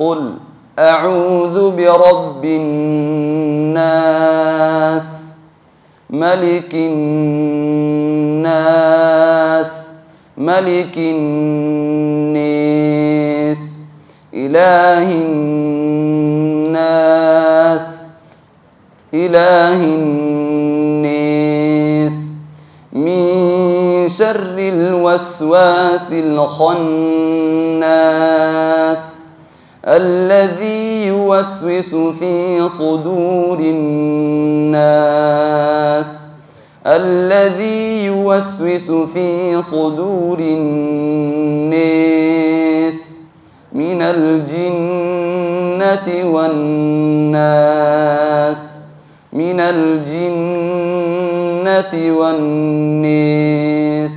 قل أعوذ برب الناس ملك الناس ملك الناس إله الناس إله الناس من شر الوسواس الخناس. الذي يوسوس في صدور الناس. الذي يوسوس في صدور الناس من الجنة والناس من الجنة والناس.